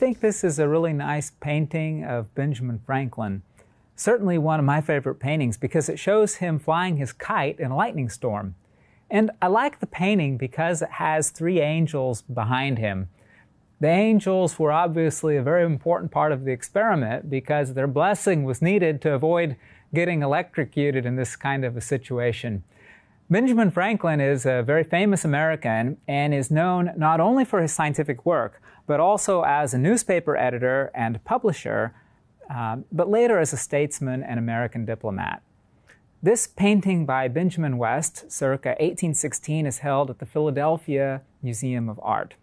think this is a really nice painting of Benjamin Franklin. Certainly one of my favorite paintings because it shows him flying his kite in a lightning storm. And I like the painting because it has three angels behind him. The angels were obviously a very important part of the experiment because their blessing was needed to avoid getting electrocuted in this kind of a situation. Benjamin Franklin is a very famous American and is known not only for his scientific work, but also as a newspaper editor and publisher, uh, but later as a statesman and American diplomat. This painting by Benjamin West, circa 1816, is held at the Philadelphia Museum of Art.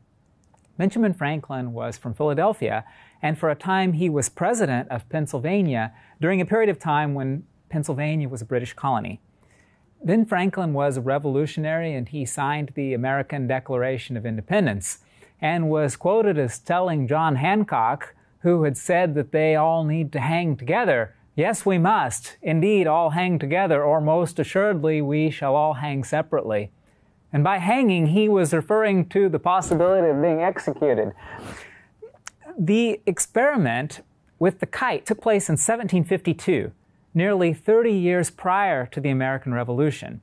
Benjamin Franklin was from Philadelphia, and for a time he was president of Pennsylvania during a period of time when Pennsylvania was a British colony. Ben Franklin was a revolutionary and he signed the American Declaration of Independence and was quoted as telling John Hancock, who had said that they all need to hang together, Yes, we must, indeed, all hang together, or most assuredly we shall all hang separately. And by hanging, he was referring to the possibility of being executed. The experiment with the kite took place in 1752 nearly 30 years prior to the American Revolution.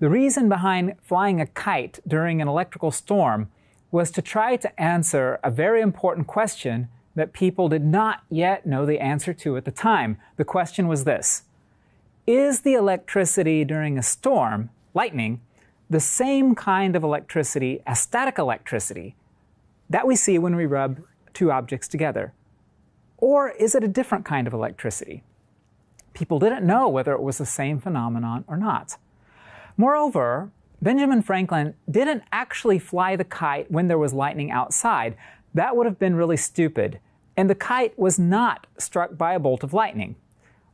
The reason behind flying a kite during an electrical storm was to try to answer a very important question that people did not yet know the answer to at the time. The question was this Is the electricity during a storm, lightning, the same kind of electricity as static electricity that we see when we rub two objects together? Or is it a different kind of electricity? people didn't know whether it was the same phenomenon or not. Moreover, Benjamin Franklin didn't actually fly the kite when there was lightning outside. That would have been really stupid. And the kite was not struck by a bolt of lightning.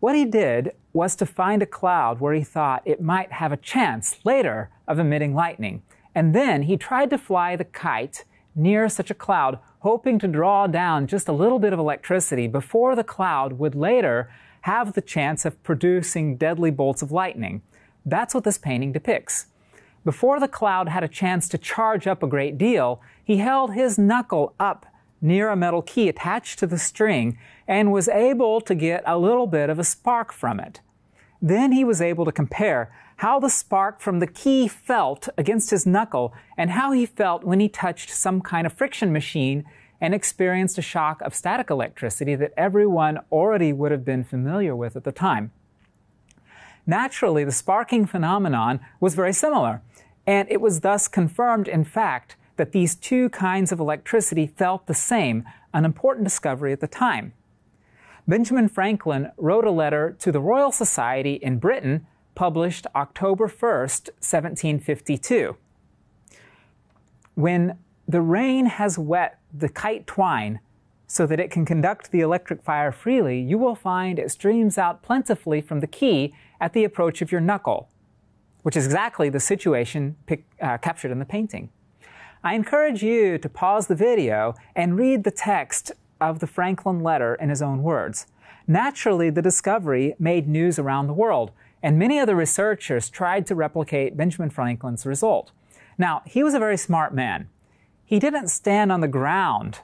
What he did was to find a cloud where he thought it might have a chance later of emitting lightning. And then he tried to fly the kite near such a cloud, hoping to draw down just a little bit of electricity before the cloud would later have the chance of producing deadly bolts of lightning. That's what this painting depicts. Before the cloud had a chance to charge up a great deal, he held his knuckle up near a metal key attached to the string and was able to get a little bit of a spark from it. Then he was able to compare how the spark from the key felt against his knuckle and how he felt when he touched some kind of friction machine and experienced a shock of static electricity that everyone already would have been familiar with at the time. Naturally, the sparking phenomenon was very similar, and it was thus confirmed, in fact, that these two kinds of electricity felt the same, an important discovery at the time. Benjamin Franklin wrote a letter to the Royal Society in Britain, published October 1st, 1752. When the rain has wet the kite twine so that it can conduct the electric fire freely, you will find it streams out plentifully from the key at the approach of your knuckle, which is exactly the situation pic- uh, captured in the painting. I encourage you to pause the video and read the text of the Franklin letter in his own words. Naturally, the discovery made news around the world, and many other researchers tried to replicate Benjamin Franklin's result. Now, he was a very smart man. He didn't stand on the ground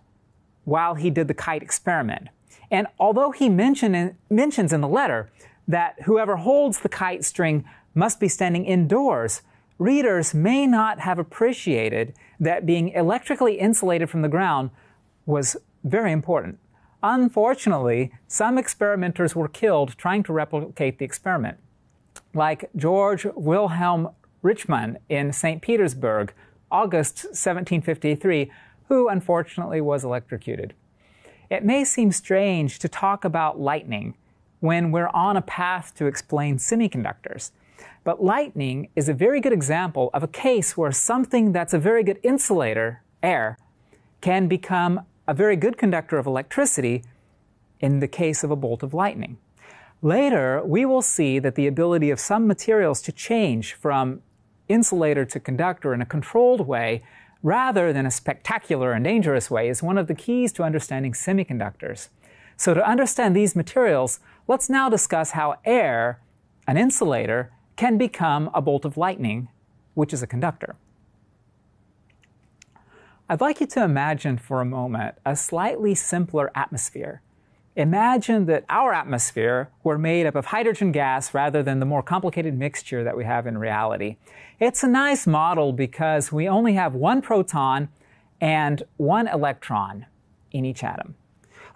while he did the kite experiment. And although he mention, mentions in the letter that whoever holds the kite string must be standing indoors, readers may not have appreciated that being electrically insulated from the ground was very important. Unfortunately, some experimenters were killed trying to replicate the experiment, like George Wilhelm Richmann in St. Petersburg, August 1753, who unfortunately was electrocuted. It may seem strange to talk about lightning when we're on a path to explain semiconductors, but lightning is a very good example of a case where something that's a very good insulator, air, can become a very good conductor of electricity in the case of a bolt of lightning. Later, we will see that the ability of some materials to change from insulator to conductor in a controlled way rather than a spectacular and dangerous way is one of the keys to understanding semiconductors. So to understand these materials, let's now discuss how air, an insulator, can become a bolt of lightning, which is a conductor. I'd like you to imagine for a moment a slightly simpler atmosphere. Imagine that our atmosphere were made up of hydrogen gas rather than the more complicated mixture that we have in reality. It's a nice model because we only have one proton and one electron in each atom.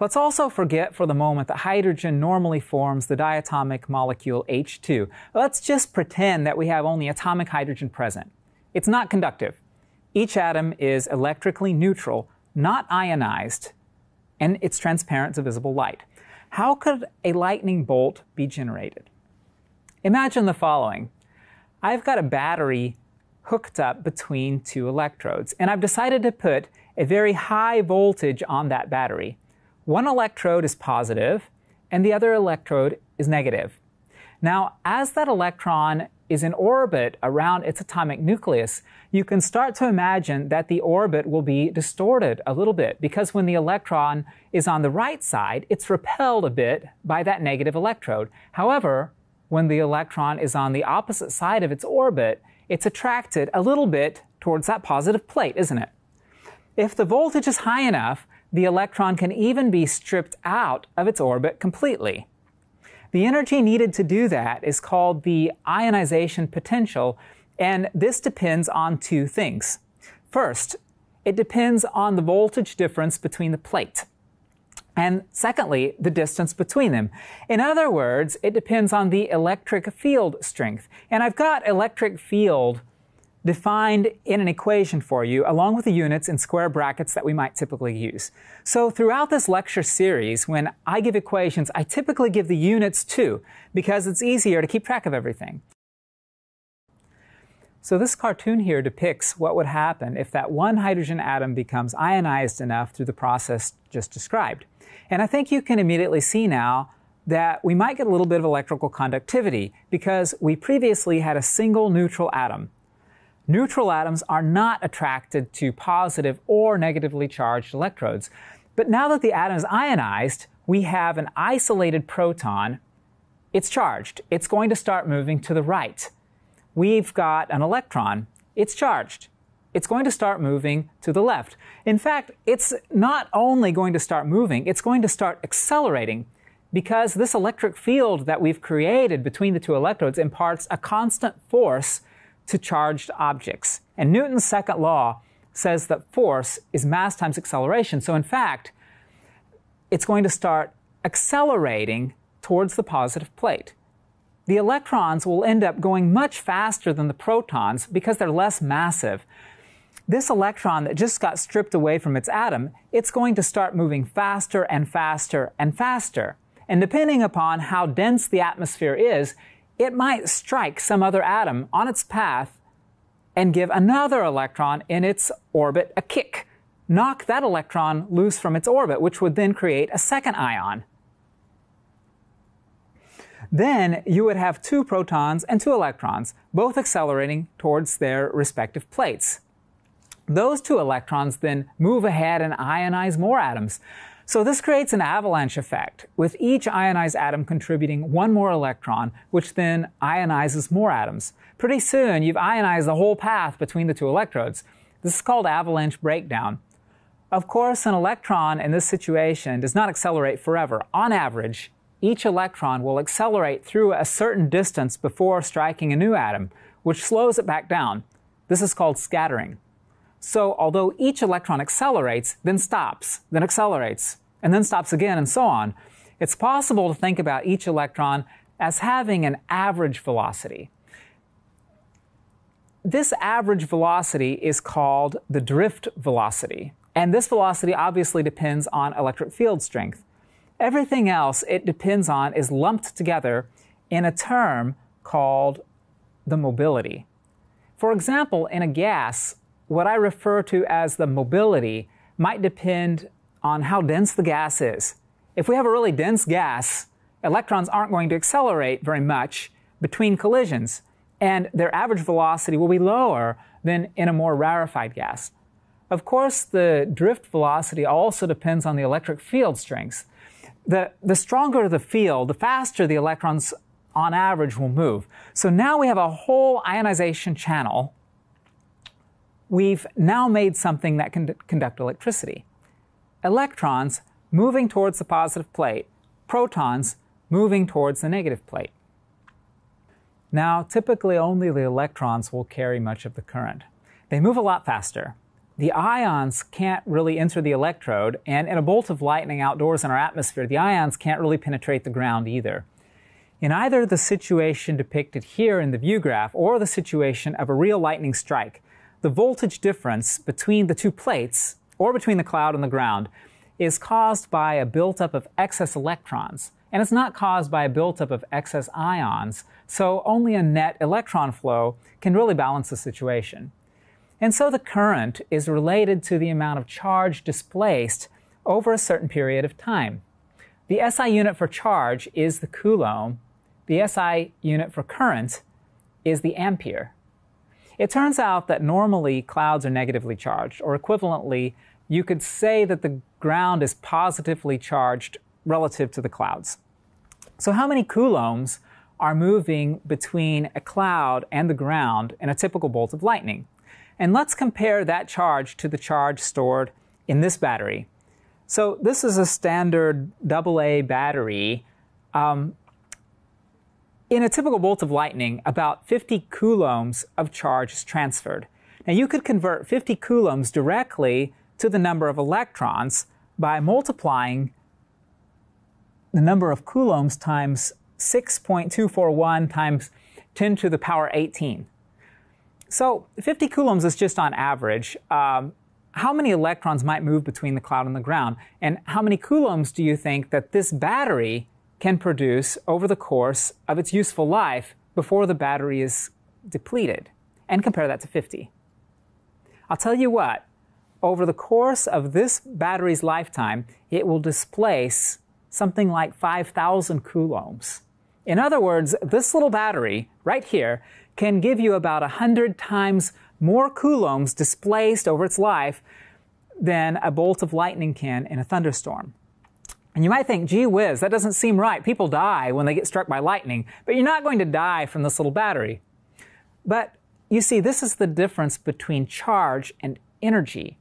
Let's also forget for the moment that hydrogen normally forms the diatomic molecule H2. Let's just pretend that we have only atomic hydrogen present. It's not conductive. Each atom is electrically neutral, not ionized, and it's transparent to visible light. How could a lightning bolt be generated? Imagine the following. I've got a battery hooked up between two electrodes, and I've decided to put a very high voltage on that battery. One electrode is positive, and the other electrode is negative. Now, as that electron is in orbit around its atomic nucleus, you can start to imagine that the orbit will be distorted a little bit because when the electron is on the right side, it's repelled a bit by that negative electrode. However, when the electron is on the opposite side of its orbit, it's attracted a little bit towards that positive plate, isn't it? If the voltage is high enough, the electron can even be stripped out of its orbit completely. The energy needed to do that is called the ionization potential, and this depends on two things. First, it depends on the voltage difference between the plate. And secondly, the distance between them. In other words, it depends on the electric field strength. And I've got electric field defined in an equation for you, along with the units in square brackets that we might typically use. So throughout this lecture series, when I give equations, I typically give the units too, because it's easier to keep track of everything. So this cartoon here depicts what would happen if that one hydrogen atom becomes ionized enough through the process just described. And I think you can immediately see now that we might get a little bit of electrical conductivity because we previously had a single neutral atom Neutral atoms are not attracted to positive or negatively charged electrodes. But now that the atom is ionized, we have an isolated proton. It's charged. It's going to start moving to the right. We've got an electron. It's charged. It's going to start moving to the left. In fact, it's not only going to start moving, it's going to start accelerating because this electric field that we've created between the two electrodes imparts a constant force to charged objects. And Newton's second law says that force is mass times acceleration. So, in fact, it's going to start accelerating towards the positive plate. The electrons will end up going much faster than the protons because they're less massive. This electron that just got stripped away from its atom, it's going to start moving faster and faster and faster. And depending upon how dense the atmosphere is, it might strike some other atom on its path and give another electron in its orbit a kick, knock that electron loose from its orbit, which would then create a second ion. Then you would have two protons and two electrons, both accelerating towards their respective plates. Those two electrons then move ahead and ionize more atoms. So this creates an avalanche effect, with each ionized atom contributing one more electron, which then ionizes more atoms. Pretty soon, you've ionized the whole path between the two electrodes. This is called avalanche breakdown. Of course, an electron in this situation does not accelerate forever. On average, each electron will accelerate through a certain distance before striking a new atom, which slows it back down. This is called scattering. So although each electron accelerates, then stops, then accelerates, and then stops again, and so on, it's possible to think about each electron as having an average velocity. This average velocity is called the drift velocity. And this velocity obviously depends on electric field strength. Everything else it depends on is lumped together in a term called the mobility. For example, in a gas, what I refer to as the mobility might depend on how dense the gas is. If we have a really dense gas, electrons aren't going to accelerate very much between collisions, and their average velocity will be lower than in a more rarefied gas. Of course, the drift velocity also depends on the electric field strengths. The, the stronger the field, the faster the electrons on average will move. So now we have a whole ionization channel we've now made something that can conduct electricity. Electrons moving towards the positive plate, protons moving towards the negative plate. Now, typically only the electrons will carry much of the current. They move a lot faster. The ions can't really enter the electrode, and in a bolt of lightning outdoors in our atmosphere, the ions can't really penetrate the ground either. In either the situation depicted here in the view graph or the situation of a real lightning strike, the voltage difference between the two plates, or between the cloud and the ground, is caused by a buildup of excess electrons and it's not caused by a buildup of excess ions, so only a net electron flow can really balance the situation. And so the current is related to the amount of charge displaced over a certain period of time. The SI unit for charge is the coulomb. The SI unit for current is the ampere. It turns out that normally clouds are negatively charged, or equivalently, you could say that the ground is positively charged relative to the clouds. So how many coulombs are moving between a cloud and the ground in a typical bolt of lightning? And let's compare that charge to the charge stored in this battery. So this is a standard AA battery. Um, in a typical bolt of lightning, about 50 coulombs of charge is transferred. Now you could convert 50 coulombs directly to the number of electrons by multiplying the number of coulombs times 6.241 times 10 to the power 18. So 50 coulombs is just on average. Um, how many electrons might move between the cloud and the ground? And how many coulombs do you think that this battery can produce over the course of its useful life before the battery is depleted? And compare that to 50. I'll tell you what, over the course of this battery's lifetime, it will displace something like 5,000 coulombs. In other words, this little battery right here can give you about 100 times more coulombs displaced over its life than a bolt of lightning can in a thunderstorm. And you might think, gee whiz, that doesn't seem right. People die when they get struck by lightning, but you're not going to die from this little battery. But you see, this is the difference between charge and energy.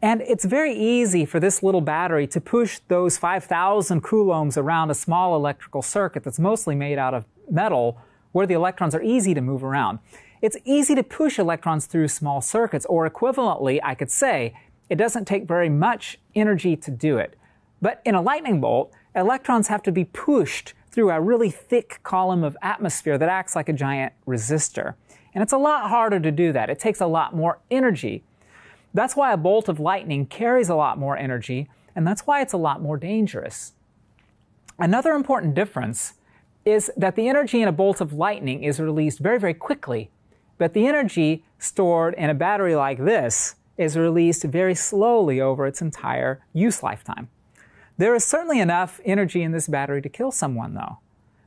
And it's very easy for this little battery to push those 5,000 coulombs around a small electrical circuit that's mostly made out of metal where the electrons are easy to move around. It's easy to push electrons through small circuits, or equivalently, I could say, it doesn't take very much energy to do it. But in a lightning bolt, electrons have to be pushed through a really thick column of atmosphere that acts like a giant resistor. And it's a lot harder to do that. It takes a lot more energy. That's why a bolt of lightning carries a lot more energy, and that's why it's a lot more dangerous. Another important difference is that the energy in a bolt of lightning is released very, very quickly, but the energy stored in a battery like this is released very slowly over its entire use lifetime. There is certainly enough energy in this battery to kill someone, though.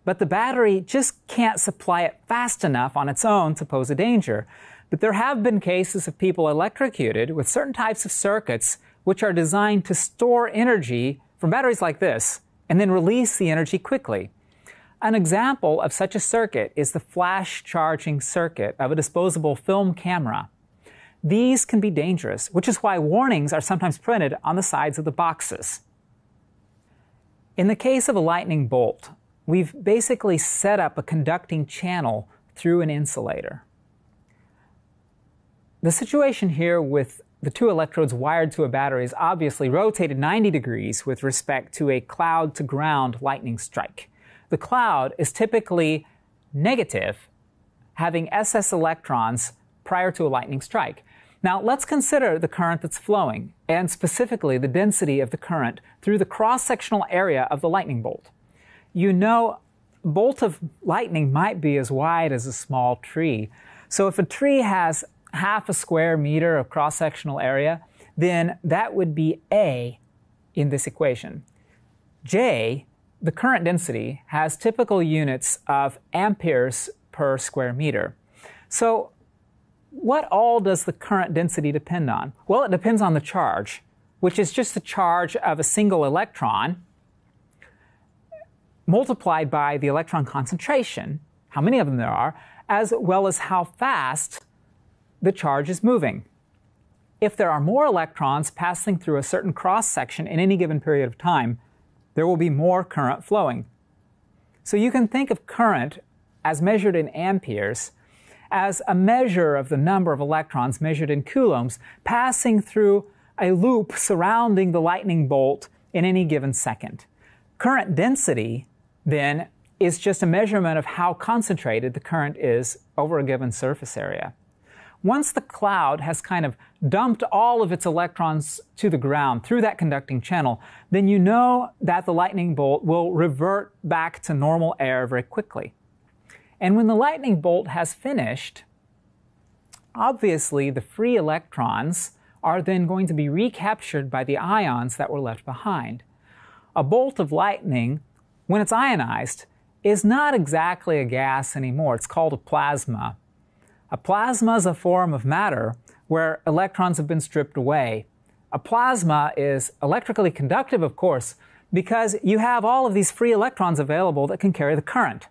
But the battery just can't supply it fast enough on its own to pose a danger. But there have been cases of people electrocuted with certain types of circuits which are designed to store energy from batteries like this and then release the energy quickly. An example of such a circuit is the flash charging circuit of a disposable film camera. These can be dangerous, which is why warnings are sometimes printed on the sides of the boxes. In the case of a lightning bolt, we've basically set up a conducting channel through an insulator. The situation here with the two electrodes wired to a battery is obviously rotated 90 degrees with respect to a cloud to ground lightning strike. The cloud is typically negative, having SS electrons prior to a lightning strike. Now let's consider the current that's flowing, and specifically the density of the current through the cross-sectional area of the lightning bolt. You know, a bolt of lightning might be as wide as a small tree. So if a tree has half a square meter of cross-sectional area, then that would be A in this equation. J, the current density, has typical units of amperes per square meter. So what all does the current density depend on? Well, it depends on the charge, which is just the charge of a single electron multiplied by the electron concentration, how many of them there are, as well as how fast the charge is moving. if there are more electrons passing through a certain cross section in any given period of time, there will be more current flowing. So you can think of current as measured in amperes as a measure of the number of electrons measured in coulombs passing through a loop surrounding the lightning bolt in any given second. Current density, then, is just a measurement of how concentrated the current is over a given surface area. Once the cloud has kind of dumped all of its electrons to the ground through that conducting channel, then you know that the lightning bolt will revert back to normal air very quickly. And when the lightning bolt has finished, obviously the free electrons are then going to be recaptured by the ions that were left behind. A bolt of lightning, when it's ionized, is not exactly a gas anymore. It's called a plasma. A plasma is a form of matter where electrons have been stripped away. A plasma is electrically conductive, of course, because you have all of these free electrons available that can carry the current.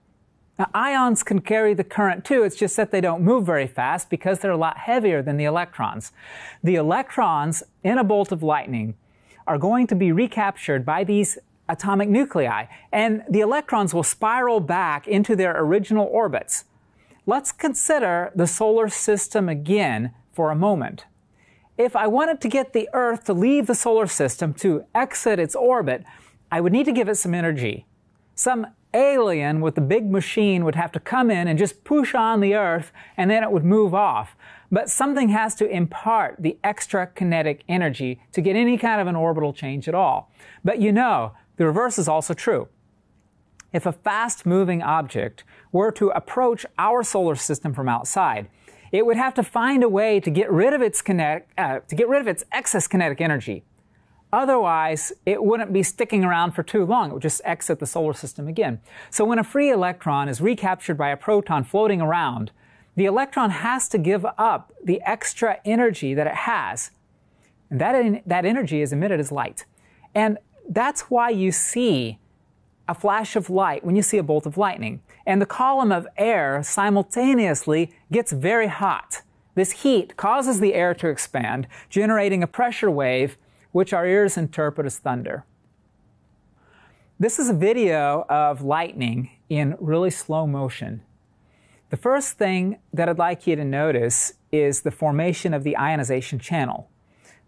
Now, ions can carry the current too, it's just that they don't move very fast because they're a lot heavier than the electrons. The electrons in a bolt of lightning are going to be recaptured by these atomic nuclei, and the electrons will spiral back into their original orbits. Let's consider the solar system again for a moment. If I wanted to get the Earth to leave the solar system to exit its orbit, I would need to give it some energy. Some alien with a big machine would have to come in and just push on the Earth and then it would move off. But something has to impart the extra kinetic energy to get any kind of an orbital change at all. But you know, the reverse is also true. If a fast moving object were to approach our solar system from outside, it would have to find a way to get rid of its kinetic, uh, to get rid of its excess kinetic energy. Otherwise, it wouldn't be sticking around for too long. It would just exit the solar system again. So when a free electron is recaptured by a proton floating around, the electron has to give up the extra energy that it has. And that, that energy is emitted as light. And that's why you see a flash of light when you see a bolt of lightning. And the column of air simultaneously gets very hot. This heat causes the air to expand, generating a pressure wave, which our ears interpret as thunder. This is a video of lightning in really slow motion. The first thing that I'd like you to notice is the formation of the ionization channel.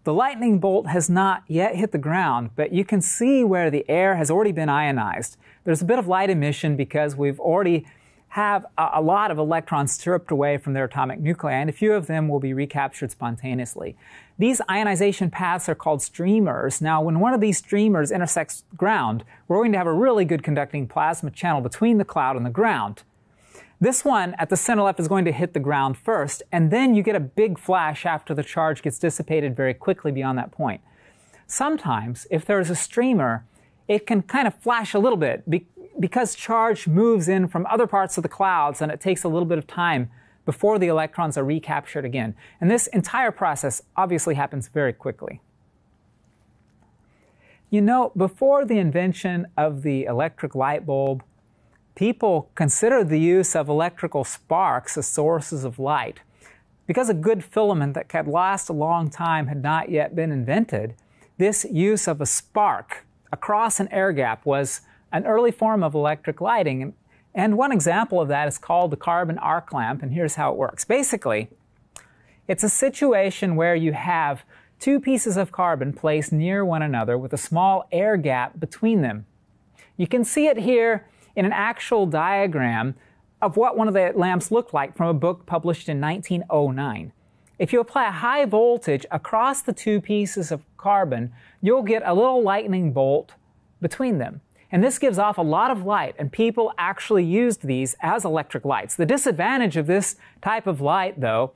The lightning bolt has not yet hit the ground, but you can see where the air has already been ionized. There's a bit of light emission because we've already have a, lot of electrons stripped away from their atomic nuclei, and a few of them will be recaptured spontaneously. These ionization paths are called streamers. Now, when one of these streamers intersects ground, we're going to have a really good conducting plasma channel between the cloud and the ground. This one at the center left is going to hit the ground first, and then you get a big flash after the charge gets dissipated very quickly beyond that point. Sometimes, if there's a streamer, it can kind of flash a little bit because charge moves in from other parts of the clouds and it takes a little bit of time before the electrons are recaptured again. And this entire process obviously happens very quickly. You know, before the invention of the electric light bulb, people considered the use of electrical sparks as sources of light. Because a good filament that could last a long time had not yet been invented, this use of a spark across an air gap was an early form of electric lighting. And one example of that is called the carbon arc lamp, and here's how it works. Basically, it's a situation where you have two pieces of carbon placed near one another with a small air gap between them. You can see it here in an actual diagram of what one of the lamps looked like from a book published in 1909. If you apply a high voltage across the two pieces of carbon, you'll get a little lightning bolt between them. And this gives off a lot of light, and people actually used these as electric lights. The disadvantage of this type of light, though,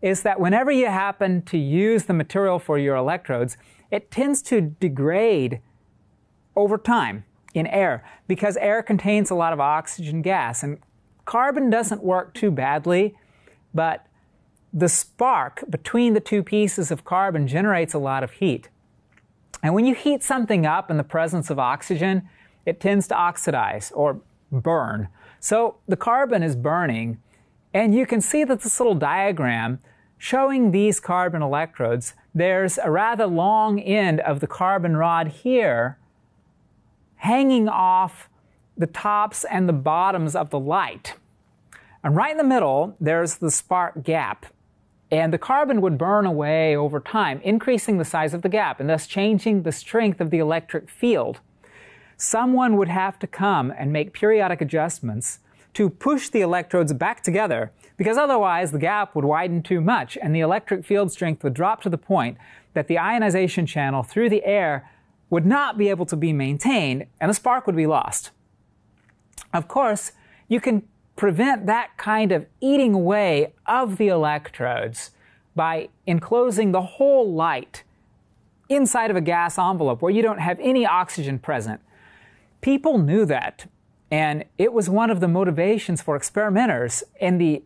is that whenever you happen to use the material for your electrodes, it tends to degrade over time in air because air contains a lot of oxygen gas. And carbon doesn't work too badly, but the spark between the two pieces of carbon generates a lot of heat. And when you heat something up in the presence of oxygen, it tends to oxidize or burn. So the carbon is burning, and you can see that this little diagram showing these carbon electrodes there's a rather long end of the carbon rod here hanging off the tops and the bottoms of the light. And right in the middle, there's the spark gap. And the carbon would burn away over time, increasing the size of the gap and thus changing the strength of the electric field. Someone would have to come and make periodic adjustments to push the electrodes back together because otherwise the gap would widen too much and the electric field strength would drop to the point that the ionization channel through the air would not be able to be maintained and the spark would be lost. Of course, you can prevent that kind of eating away of the electrodes by enclosing the whole light inside of a gas envelope where you don't have any oxygen present. People knew that, and it was one of the motivations for experimenters in the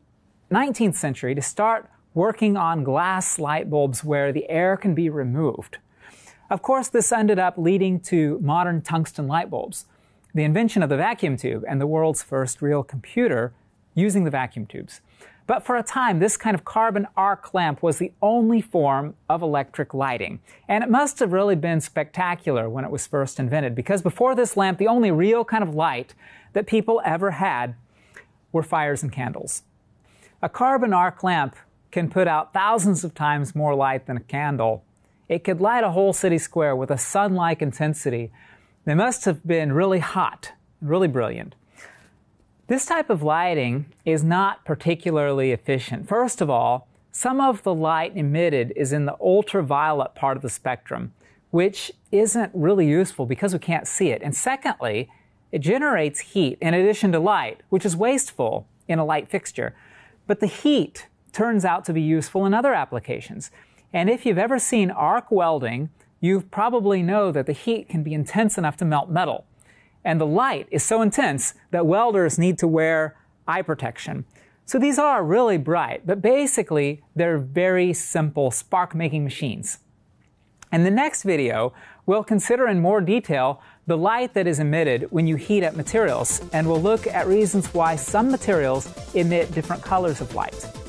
19th century to start working on glass light bulbs where the air can be removed. Of course, this ended up leading to modern tungsten light bulbs the invention of the vacuum tube and the world's first real computer using the vacuum tubes. But for a time, this kind of carbon arc lamp was the only form of electric lighting. And it must have really been spectacular when it was first invented, because before this lamp, the only real kind of light that people ever had were fires and candles. A carbon arc lamp can put out thousands of times more light than a candle. It could light a whole city square with a sun like intensity they must have been really hot, really brilliant. This type of lighting is not particularly efficient. First of all, some of the light emitted is in the ultraviolet part of the spectrum, which isn't really useful because we can't see it. And secondly, it generates heat in addition to light, which is wasteful in a light fixture. But the heat turns out to be useful in other applications. And if you've ever seen arc welding, you probably know that the heat can be intense enough to melt metal. And the light is so intense that welders need to wear eye protection. So these are really bright, but basically they're very simple spark making machines. In the next video, we'll consider in more detail the light that is emitted when you heat up materials, and we'll look at reasons why some materials emit different colors of light.